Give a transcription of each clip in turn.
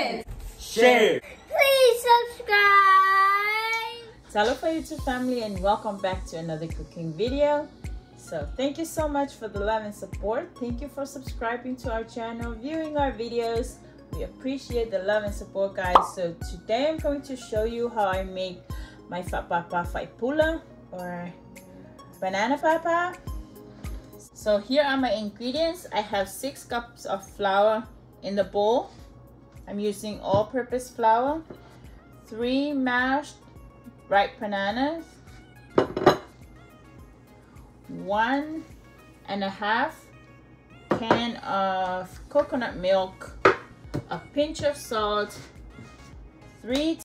comment, share. Please subscribe. Talofa YouTube family and welcome back to another cooking video. So thank you so much for the love and support. Thank you for subscribing to our channel, viewing our videos. We appreciate the love and support guys. So today I'm going to show you how I make my papa fa'i pula or banana papa. So here are my ingredients. I have six cups of flour in the bowl. I'm using all-purpose flour, three mashed ripe bananas, one and a half can of coconut milk, a pinch of salt, three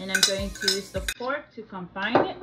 and I'm going to use the fork to combine it.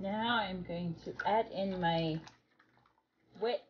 Now I'm going to add in my wet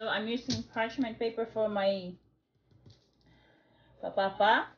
So I'm using parchment paper for my papapa.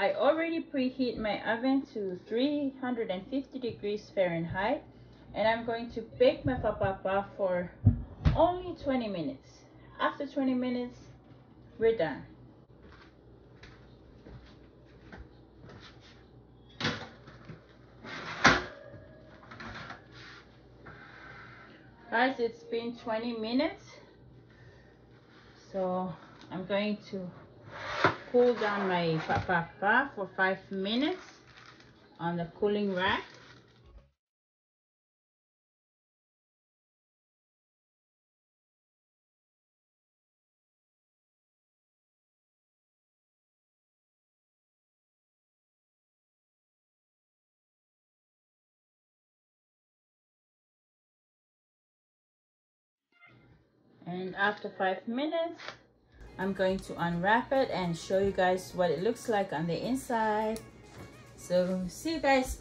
I already preheat my oven to 350 degrees Fahrenheit and I'm going to bake my papapa for only 20 minutes. After 20 minutes, we're done. Guys, it's been 20 minutes. So I'm going to cool down my papapa for 5 minutes on the cooling rack. and after five minutes I'm going to unwrap it and show you guys what it looks like on the inside. So see you guys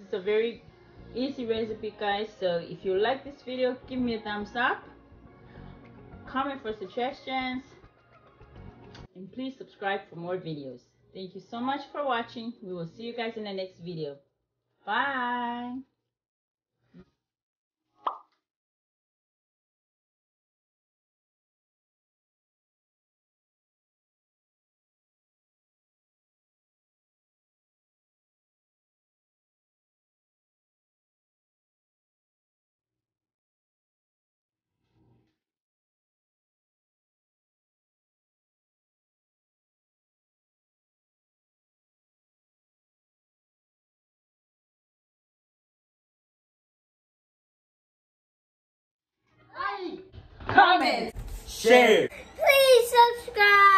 it's a very easy recipe guys. So if you like this video give me a thumbs up. Comment for suggestions. And please subscribe for more videos. Thank you so much for watching. We will see you guys in the next video. Bye comment, share. Please subscribe.